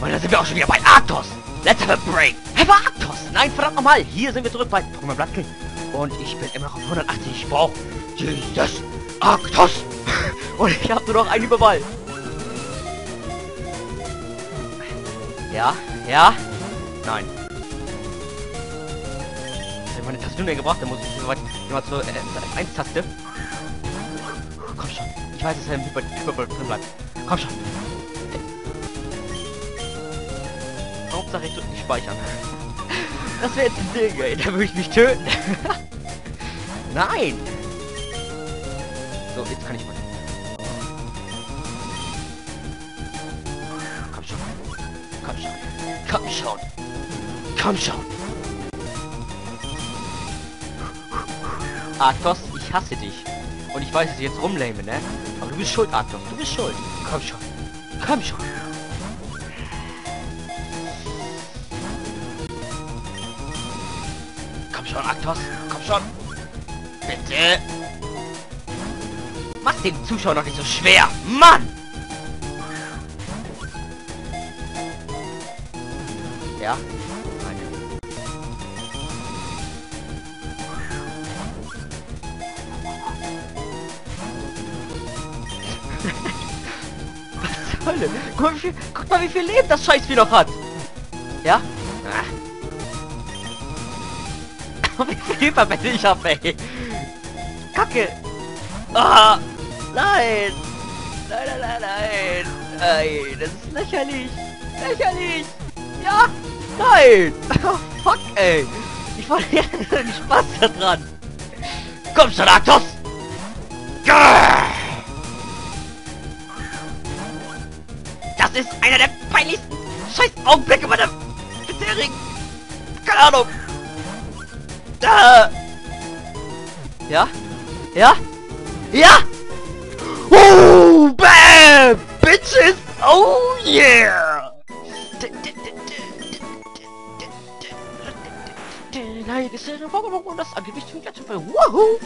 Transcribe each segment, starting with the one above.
Und da sind wir auch schon wieder bei Arctos. Let's have a break. Have a Arctos. Nein, verdammt nochmal. Hier sind wir zurück bei Pokémon Blattkill. Und ich bin immer noch auf 180. Ich brauche dieses Arctos. Und ich habe nur noch einen Überball. Ja, ja. Nein. Ich habe meine Tastatur gebracht, dann muss ich soweit immer zur äh, 1-Taste. Komm schon. Ich weiß, dass er im Hyper drin bleibt. Komm schon. Hauptsache ich drücke nicht speichern. Das wäre jetzt ein Ding, ey. Da würde ich mich töten. Nein! So, jetzt kann ich mal. Komm schon. Komm schon. Komm schon. Komm schon. Arctos, ich hasse dich. Und ich weiß, dass ich jetzt rumlame, ne? Aber du bist schuld, Arctos. Du bist schuld. Komm schon. Komm schon. Schon, Arctos. Komm schon. Bitte. Mach den Zuschauer noch nicht so schwer. Mann! Ja? Guck mal, wie viel, guck mal, wie viel Leben das Scheißvieh noch hat. Wie viel Verbände ich hab, ey. Kacke. Ah, nein. Nein, nein, nein, nein. Nein, das ist lächerlich. Lächerlich. Ja, nein. Oh, fuck, ey. Ich wollte ja den Spaß daran. Komm schon, Arctos. Das ist einer der peinlichsten scheiß Augenblicke meiner bisherigen... Keine Ahnung. Da. Ja? Ja? Ja! Oh, bam! Bitches! Oh, yeah! Nein, ist ein Pokémon, das Angewicht von ganz voll. Woohoo!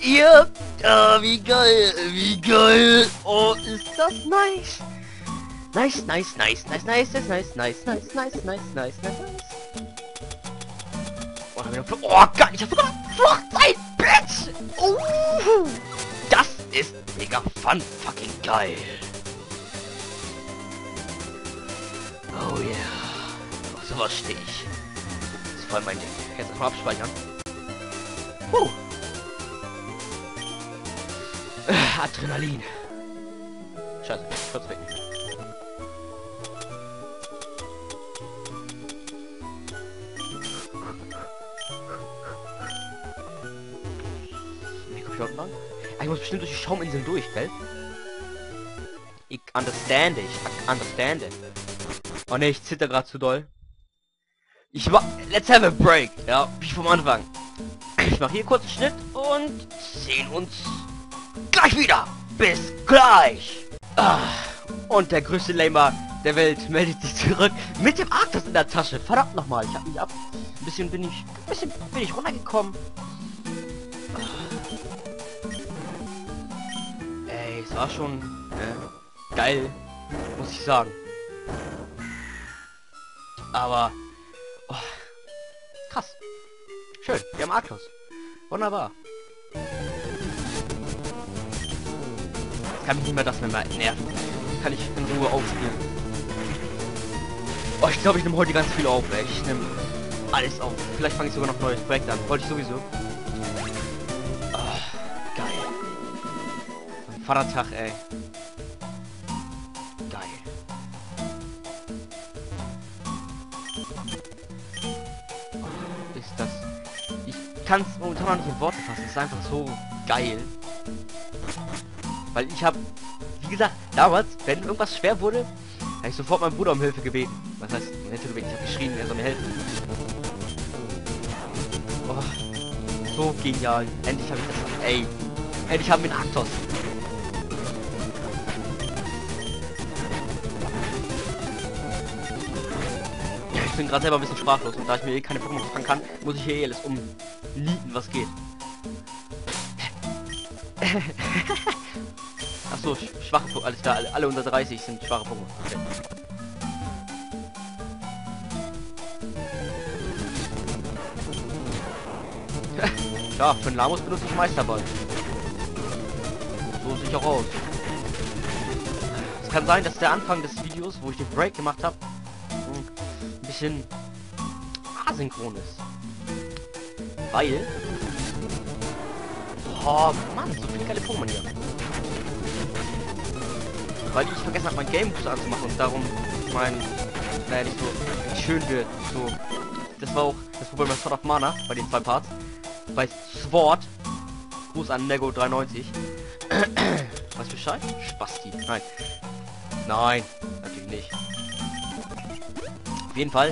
Ja, oh, wie geil, wie geil. Oh, ist das nice. Nice, nice, nice, nice, nice, nice, nice, nice, nice, nice, nice, nice, nice. Oh, hab ich oh hab sogar Flucht sein, Bitch! Uh, das ist mega fun fucking geil. Oh yeah. Auf sowas stehe ich. Das ist voll mein Ding. Jetzt erstmal abspeichern. Huh. Äh, Adrenalin. Scheiße, kurz weg. Unten lang? Ah, ich muss bestimmt durch die Schauminseln durch, gell? Ich understand, ich understand. Oh ne, ich zitter gerade zu doll. Ich war. Let's have a break. Ja, wie vom Anfang. Ich mache hier kurz einen Schnitt und sehen uns gleich wieder. Bis gleich. Ah, und der größte Lamer der Welt meldet sich zurück mit dem Arktis in der Tasche. Verdammt nochmal, ich habe mich ab. Ein bisschen bin ich, ein bisschen bin ich runtergekommen. Ey, es war schon äh, geil, muss ich sagen. Aber oh, krass. Schön, wir haben Arktos. Wunderbar. Kann mich nicht mehr das mehr nerven. Kann ich in Ruhe aufspielen. Oh, ich glaube, ich nehme heute ganz viel auf, ey. Ich nehme alles auf. Vielleicht fange ich sogar noch ein neues Projekt an. Wollte ich sowieso. Vatertag, ey. Geil. Ist das... Ich kann es momentan noch nicht in Worte fassen. Es ist einfach so geil. Weil ich habe, wie gesagt, damals, wenn irgendwas schwer wurde, habe ich sofort meinen Bruder um Hilfe gebeten. Was heißt, um Hilfe gebeten? Ich habe geschrien, er soll mir helfen. Oh, so genial. Endlich habe ich das. Ey, endlich haben wir einen Arktos. Bin gerade selber ein bisschen sprachlos und da ich mir eh keine Pokémon fangen kann, muss ich hier eh alles umlieten, was geht. Achso, sch schwache Pokémon. Alles klar, alle, alle unter 30 sind schwache Pokémon. Okay. ja, für den Lamus benutze ich Meisterball. So ich auch aus. Es kann sein, dass der Anfang des Videos, wo ich den Break gemacht habe, bisschen asynchron ist. Weil... Oh Mann, so viele geile Pokémon hier. Weil ich vergessen habe, mein Game Boost anzumachen und darum mein... Naja, nicht so nicht schön wird. So. Das war auch das Problem bei Sword of Mana, bei den zwei Parts. Bei Sword. Gruß an Nego93. Was Bescheid? Spasti. Nein. Nein, natürlich nicht. Auf jeden Fall,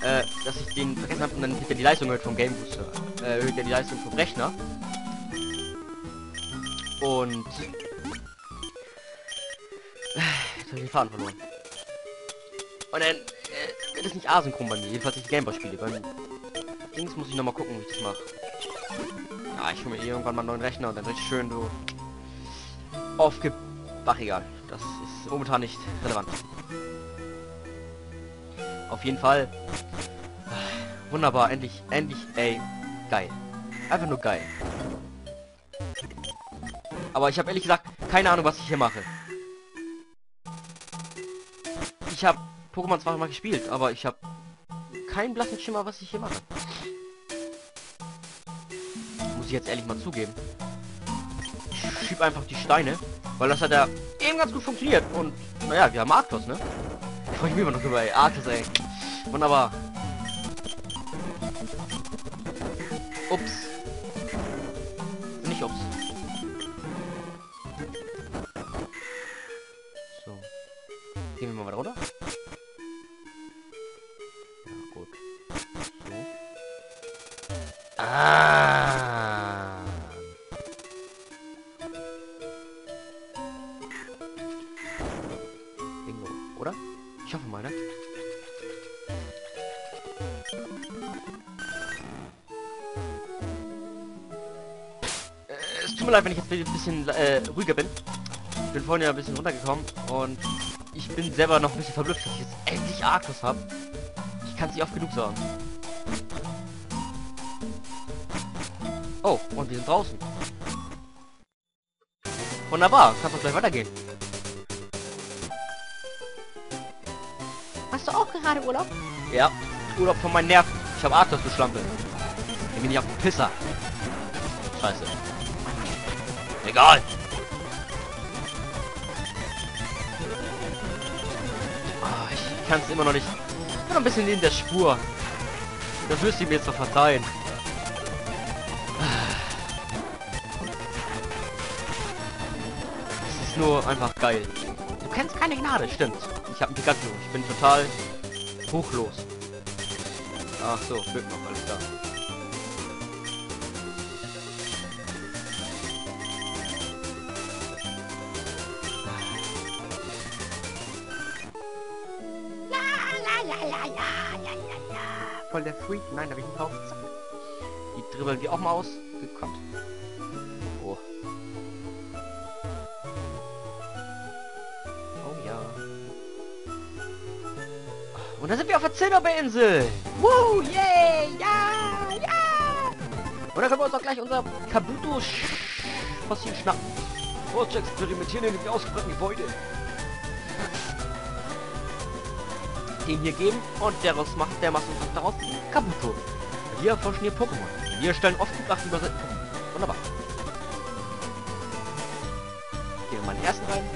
äh, dass ich den vergessen habe und dann ja die Leistung erhöht vom Game Booster. Äh, erhöht ja die Leistung vom Rechner. Und jetzt habe ich den Faden verloren. Und dann äh, wird es nicht asynchron bei mir, jedenfalls nicht Gameboy spiele. Beim Dings muss ich noch mal gucken, wie ich das mache. Ja, ich hole mir irgendwann mal einen neuen Rechner und dann richtig schön so aufge... Ach egal, das ist momentan nicht relevant. Auf jeden Fall. Wunderbar, endlich, endlich, ey, geil. Einfach nur geil. Aber ich habe ehrlich gesagt keine Ahnung, was ich hier mache. Ich habe Pokémon zwar mal gespielt, aber ich habe keinen blassen Schimmer, was ich hier mache. Muss ich jetzt ehrlich mal zugeben. Ich schieb einfach die Steine, weil das hat ja eben ganz gut funktioniert. Und naja, wir haben Arctos, ne? Ich freue mich immer noch über ey. Arctos, ey. Wunderbar. Ups. Nicht ups. So. Gehen wir mal weiter runter. Ich hoffe mal, ne? Es tut mir leid, wenn ich jetzt ein bisschen äh, ruhiger bin. Ich bin vorhin ja ein bisschen runtergekommen und ich bin selber noch ein bisschen verblüfft, dass ich jetzt endlich Arctos habe. Ich kann es nicht oft genug sagen. Oh, und wir sind draußen. Wunderbar, kann doch gleich weitergehen. Hast du auch gerade Urlaub? Ja, Urlaub von meinen Nerven. Ich habe Arctos, du Schlampe. Ich bin nicht auf den Pisser. Scheiße. Egal. Ah, ich kann es immer noch nicht. Ich bin noch ein bisschen in der Spur. Das müsst ihr mir jetzt doch verzeihen. Nur einfach geil. Du kennst keine Gnade, stimmt. Ich habe ein Pikachu. Ich bin total hochlos. Ach so, Glück noch, alles la. Voll der Freak. Nein, da habe ich drauf. Zack. Die dribbeln die auch mal aus. Gekonnt. Und da sind wir auf der Zinnoberinsel. Woo, yay, ja, ja. Und dann können wir uns auch gleich unser Kabuto Fossil schnappen. Oh, zu experimentieren in dem ausgebrannten Gebäude. Dem hier geben und daraus macht der macht uns daraus Kabuto. Wir erforschen hier Pokémon. Wir stellen oft Gutachten über seltene Pokémon. Wunderbar. Gehen wir mal den ersten rein.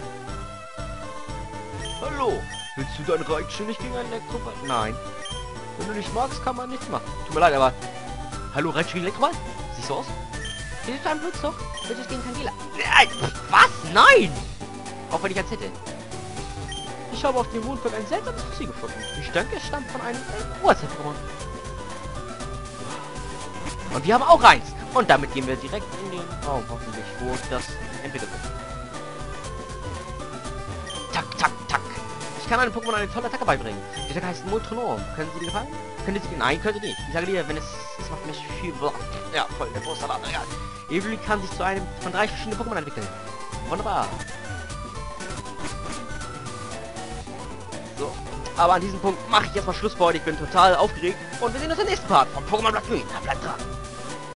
Hallo, willst du dein Reitchen nicht gegen einen Elektroball? Nein. Wenn du nicht magst, kann man nichts machen. Tut mir leid, aber... Hallo, Reitchen gegen Elektroball? Siehst du aus? Bist du ein Blutzug? Bist du gegen Kandela? Nein! Was? Nein! Auch wenn ich eins hätte. Ich habe auf dem Mondberg ein seltsames Fossil gefunden. Ich denke, es stammt von einem äh, Urzeit-Pokémon. Und wir haben auch eins. Und damit gehen wir direkt in den Raum, hoffentlich, wo das entwickelt wird. Kann einem Pokémon eine tolle Attacke beibringen. Die Attacke heißt Moltronorm. Können Sie die gefallen? Können Sie... Nein, können Sie nicht. Ich sage dir, wenn es das macht mich viel... Ja, voll der Großsalat. Ja. Evelyn kann sich zu einem von drei verschiedenen Pokémon entwickeln. Wunderbar. So. Aber an diesem Punkt mache ich erstmal Schluss für heute. Ich bin total aufgeregt. Und wir sehen uns im nächsten Part von Pokémon Black Green. Bleibt dran.